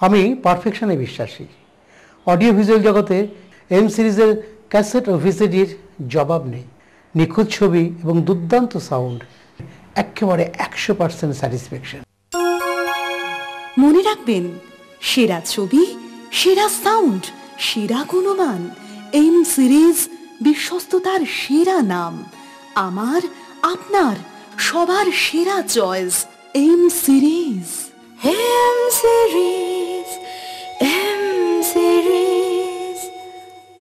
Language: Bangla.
আমি পারফেকশনে বিশ্বাসী। অডিও ভিজুয়াল জগতে এম সিরিজের ক্যাসেট ও ভিসিডির জবাব নেই। নিখুঁত ছবি এবং দুর্দান্ত সাউন্ড একেবারে একশো পার্সেন্ট স্যাটিসফ্যাকশন মনে রাখবেন সেরা ছবি সেরা সাউন্ড সেরা গুণমান এম সিরিজ বিশ্বস্ততার সেরা নাম আমার আপনার সবার সেরা choice M series. M series. M series